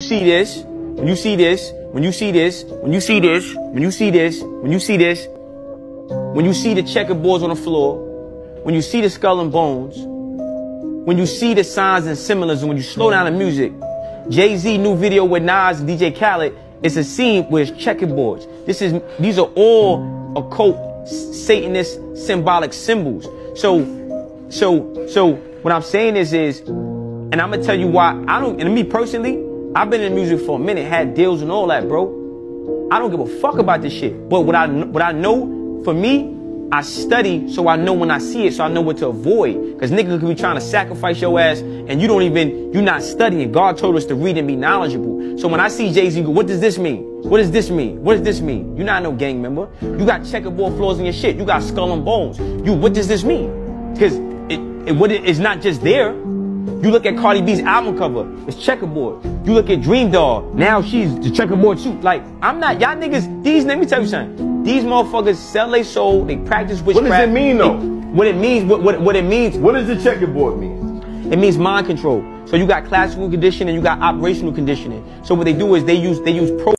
see this, when you see this, when you see this, when you see this, when you see this, when you see this, when you see the checkerboards on the floor, when you see the skull and bones, when you see the signs and symbolism, when you slow down the music, Jay-Z new video with Nas and DJ Khaled, it's a scene it's checkerboards. This is these are all occult Satanist symbolic symbols. So so so what I'm saying is is and I'm gonna tell you why I don't and me personally, I've been in music for a minute, had deals and all that, bro. I don't give a fuck about this shit. But what I what I know for me, I study so I know when I see it, so I know what to avoid. Cause niggas could be trying to sacrifice your ass and you don't even, you're not studying. God told us to read and be knowledgeable. So when I see Jay-Z what does this mean? What does this mean? What does this mean? You're not no gang member. You got checkerboard floors in your shit. You got skull and bones. You, what does this mean? Cause it, it, what it, it's not just there. You look at Cardi B's album cover, it's checkerboard. You look at DreamDoll, now she's the checkerboard too. Like, I'm not, y'all niggas, these, let me tell you something. These motherfuckers sell their soul. They practice witchcraft. What does it mean though? It, what it means, what, what, what it means. What does the checkerboard mean? It means mind control. So you got classical conditioning, you got operational conditioning. So what they do is they use they use pro